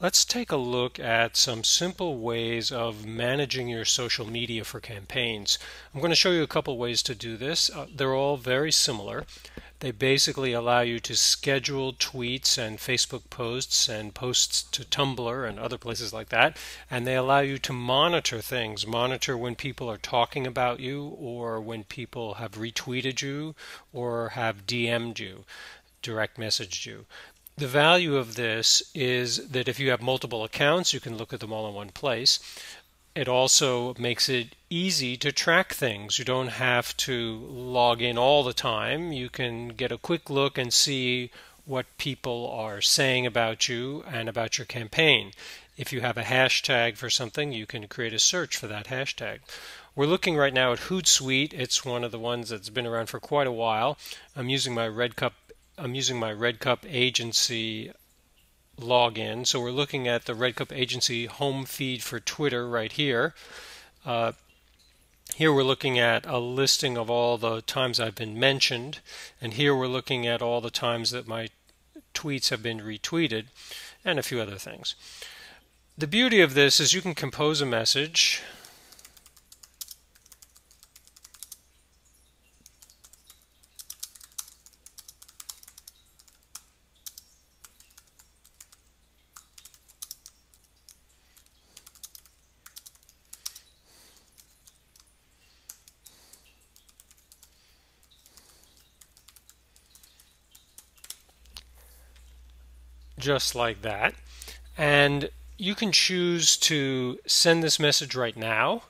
Let's take a look at some simple ways of managing your social media for campaigns. I'm going to show you a couple ways to do this. Uh, they're all very similar. They basically allow you to schedule tweets and Facebook posts and posts to Tumblr and other places like that. And they allow you to monitor things, monitor when people are talking about you or when people have retweeted you or have DM'd you, direct messaged you. The value of this is that if you have multiple accounts, you can look at them all in one place. It also makes it easy to track things. You don't have to log in all the time. You can get a quick look and see what people are saying about you and about your campaign. If you have a hashtag for something, you can create a search for that hashtag. We're looking right now at Hootsuite. It's one of the ones that's been around for quite a while. I'm using my Redcup I'm using my Redcup agency login. So we're looking at the Redcup agency home feed for Twitter right here. Uh, here we're looking at a listing of all the times I've been mentioned, and here we're looking at all the times that my tweets have been retweeted, and a few other things. The beauty of this is you can compose a message just like that. And you can choose to send this message right now.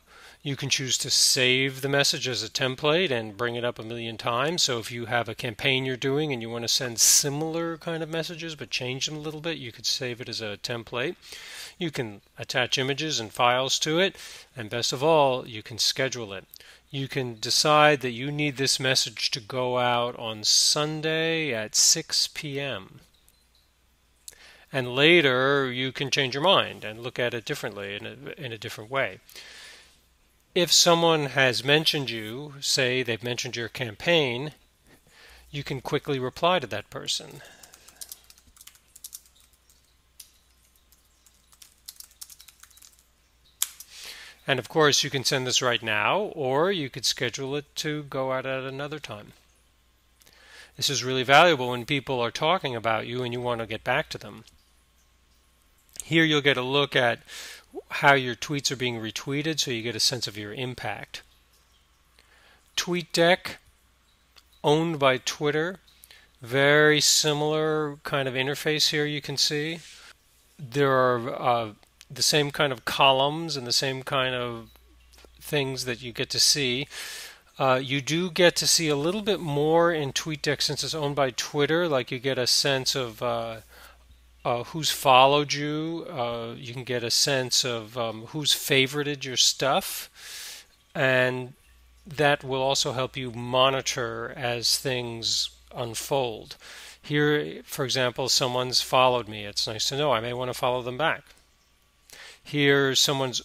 You can choose to save the message as a template and bring it up a million times. So if you have a campaign you're doing and you want to send similar kind of messages but change them a little bit, you could save it as a template. You can attach images and files to it, and best of all, you can schedule it. You can decide that you need this message to go out on Sunday at 6 p.m and later you can change your mind and look at it differently in a, in a different way. If someone has mentioned you, say they've mentioned your campaign, you can quickly reply to that person. And of course, you can send this right now, or you could schedule it to go out at another time. This is really valuable when people are talking about you and you want to get back to them. Here you'll get a look at how your tweets are being retweeted so you get a sense of your impact. TweetDeck, owned by Twitter, very similar kind of interface here you can see. There are uh, the same kind of columns and the same kind of things that you get to see. Uh, you do get to see a little bit more in TweetDeck since it's owned by Twitter, like you get a sense of uh, uh, who's followed you. Uh, you can get a sense of um, who's favorited your stuff, and that will also help you monitor as things unfold. Here, for example, someone's followed me. It's nice to know. I may want to follow them back. Here, someone's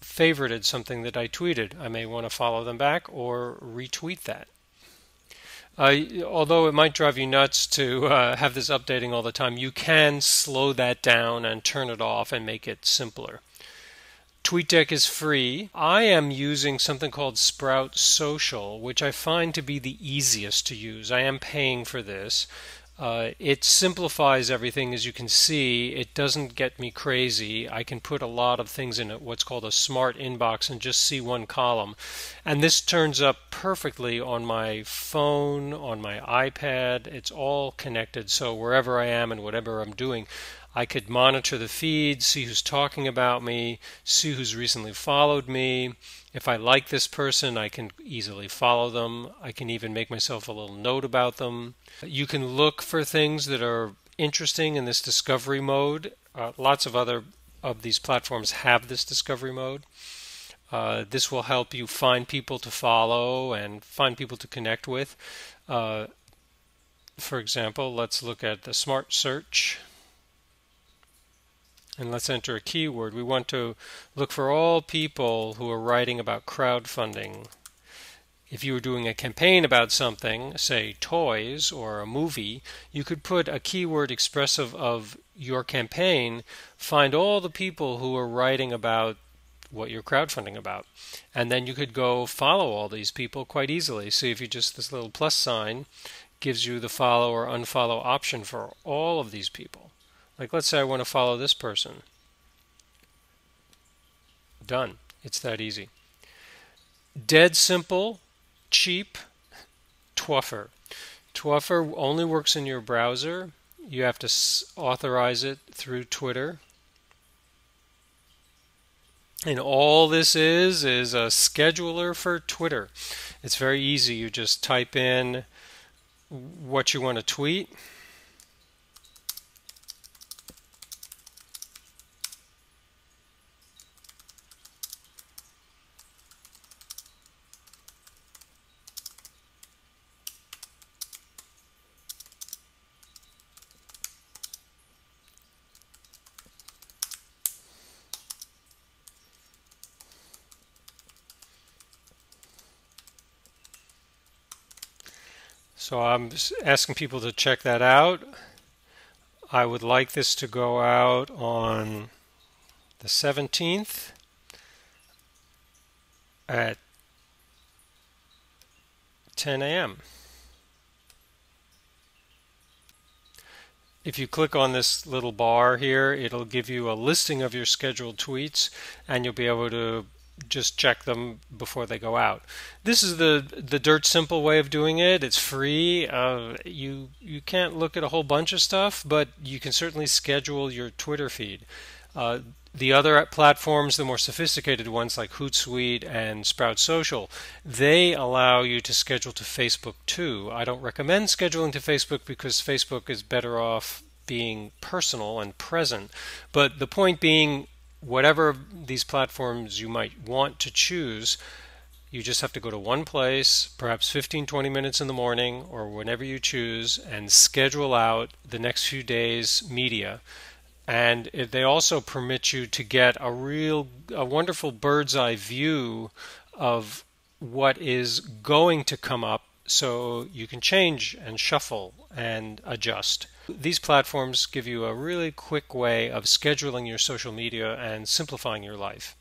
favorited something that I tweeted. I may want to follow them back or retweet that. Uh, although it might drive you nuts to uh, have this updating all the time, you can slow that down and turn it off and make it simpler. TweetDeck is free. I am using something called Sprout Social, which I find to be the easiest to use. I am paying for this. Uh, it simplifies everything, as you can see. It doesn't get me crazy. I can put a lot of things in it, what's called a smart inbox and just see one column. And this turns up perfectly on my phone, on my iPad. It's all connected. So wherever I am and whatever I'm doing, I could monitor the feed, see who's talking about me, see who's recently followed me. If I like this person, I can easily follow them. I can even make myself a little note about them. You can look for things that are interesting in this discovery mode. Uh, lots of other of these platforms have this discovery mode. Uh, this will help you find people to follow and find people to connect with. Uh, for example, let's look at the smart search. And let's enter a keyword. We want to look for all people who are writing about crowdfunding if you were doing a campaign about something, say toys or a movie, you could put a keyword expressive of your campaign, find all the people who are writing about what you're crowdfunding about. And then you could go follow all these people quite easily. See if you just this little plus sign gives you the follow or unfollow option for all of these people. Like let's say I want to follow this person. Done. It's that easy. Dead simple, cheap, Twuffer. Twuffer only works in your browser. You have to authorize it through Twitter. And all this is is a scheduler for Twitter. It's very easy. You just type in what you want to tweet So I'm asking people to check that out. I would like this to go out on the 17th at 10 a.m. If you click on this little bar here, it'll give you a listing of your scheduled tweets and you'll be able to just check them before they go out. This is the the dirt simple way of doing it. It's free. Uh, you you can't look at a whole bunch of stuff, but you can certainly schedule your Twitter feed. Uh, the other platforms, the more sophisticated ones like Hootsuite and Sprout Social, they allow you to schedule to Facebook too. I don't recommend scheduling to Facebook because Facebook is better off being personal and present. But the point being, whatever these platforms you might want to choose, you just have to go to one place, perhaps 15, 20 minutes in the morning or whenever you choose, and schedule out the next few days' media. And they also permit you to get a real, a wonderful bird's eye view of what is going to come up so you can change and shuffle and adjust. These platforms give you a really quick way of scheduling your social media and simplifying your life.